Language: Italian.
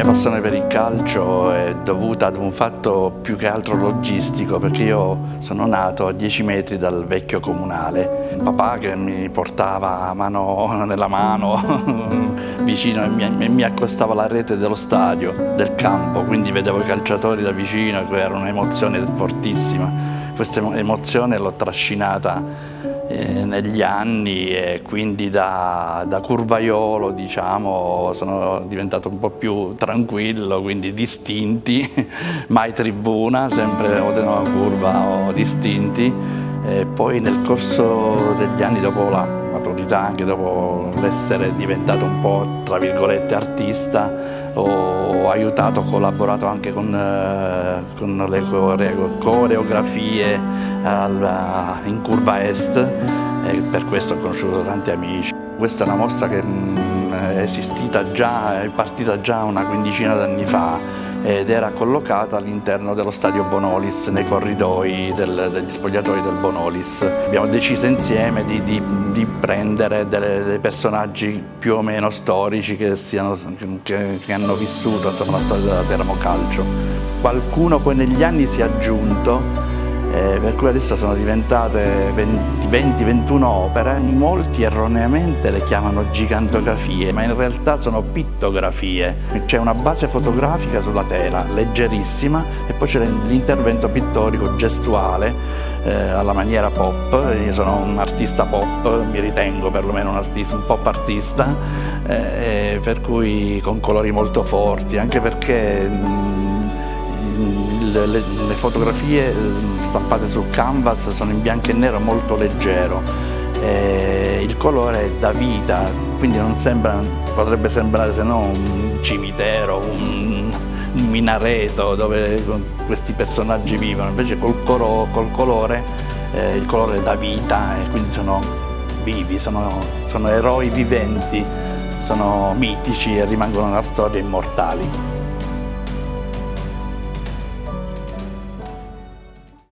mia passione per il calcio è dovuta ad un fatto più che altro logistico perché io sono nato a 10 metri dal vecchio comunale. Papà che mi portava mano nella mano vicino e mi, mi accostava alla rete dello stadio, del campo, quindi vedevo i calciatori da vicino, era un'emozione fortissima. Questa emozione l'ho trascinata eh, negli anni e quindi da, da, curvaiolo diciamo, sono diventato un po' più tranquillo, quindi distinti, mai tribuna, sempre o tenevo curva o distinti. E poi nel corso degli anni dopo la maturità, anche dopo l'essere diventato un po' tra virgolette artista, ho aiutato, ho collaborato anche con, eh, con le coreografie in curva est e per questo ho conosciuto tanti amici. Questa è una mostra che mm, è esistita già, è partita già una quindicina d'anni fa ed era collocata all'interno dello stadio Bonolis, nei corridoi del, degli spogliatoi del Bonolis. Abbiamo deciso insieme di, di, di prendere delle, dei personaggi più o meno storici che, siano, che, che hanno vissuto insomma, la storia della Teramo Calcio. Qualcuno poi negli anni si è aggiunto eh, per cui adesso sono diventate 20-21 opere, molti erroneamente le chiamano gigantografie, ma in realtà sono pittografie, c'è una base fotografica sulla tela, leggerissima, e poi c'è l'intervento pittorico gestuale eh, alla maniera pop, io sono un artista pop, mi ritengo perlomeno un, artista, un pop artista, eh, per cui con colori molto forti, anche perché le, le, le, fotografie eh, stampate sul canvas sono in bianco e nero molto leggero, eh, il colore da vita, quindi sembra, potrebbe sembrare se no un cimitero, un, un minareto dove questi personaggi vivono, invece col, coro, col colore eh, il colore dà vita e quindi sono vivi, sono, sono eroi viventi, sono mitici e rimangono nella storia immortali.